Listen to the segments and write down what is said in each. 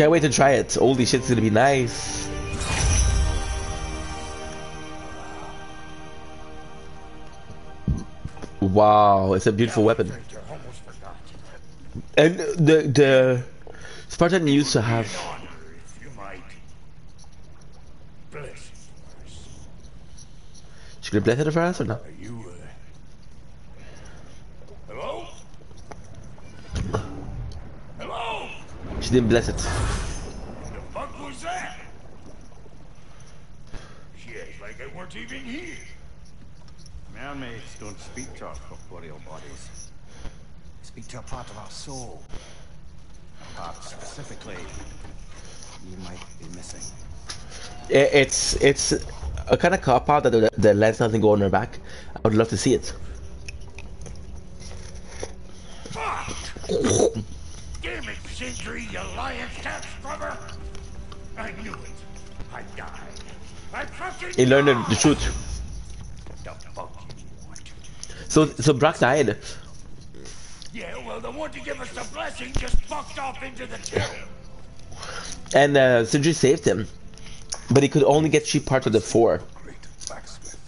Can't wait to try it. Holy shit, it's gonna be nice. Wow, it's a beautiful weapon. And the the Spartan used to have. She could bless it for us or not? You, uh... Hello? Hello? She didn't bless it. The fuck was that? She acts like I weren't even here. Mermaids don't speak to our corporeal bodies. They speak to a part of our soul. A part specifically you might be missing. I- It's it's a kind of cop out that the, the lens doesn't go on her back. I would love to see it. Fuck! Damn it, Sindri, you lion cat scrubber! I knew it. I died. I fucking He learned died. the truth. The fuck you want? So so Brok died. Yeah, well, the one to give us the blessing just fucked off into the tomb. And uh, Sindri saved him. But he could only get cheap parts of the four. Great blacksmith.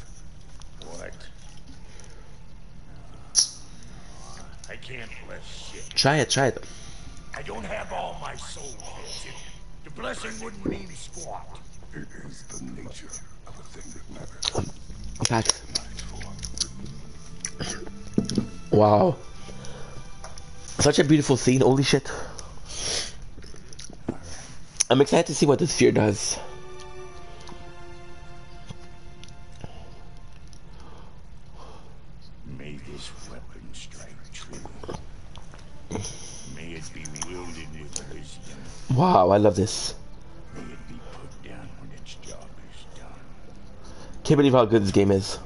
What? I can't bless shit. Try it, try it. I don't have all my soul hits. The blessing wouldn't mean squat. It is the nature of a thing that matters. Fact. Night form. Wow. Such a beautiful scene, holy shit. I'm excited to see what this sphere does. May this weapon Wow, I love this. Can't believe how good this game is.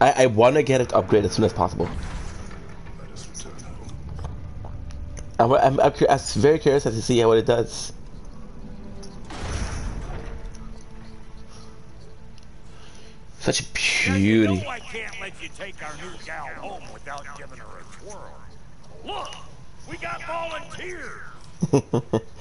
I, I want to get it upgraded as soon as possible. I'm, I'm, I'm, I'm very curious as to see what it does. Such beauty. I can't let you take our new gal home without giving her a twirl. Look, we got volunteers.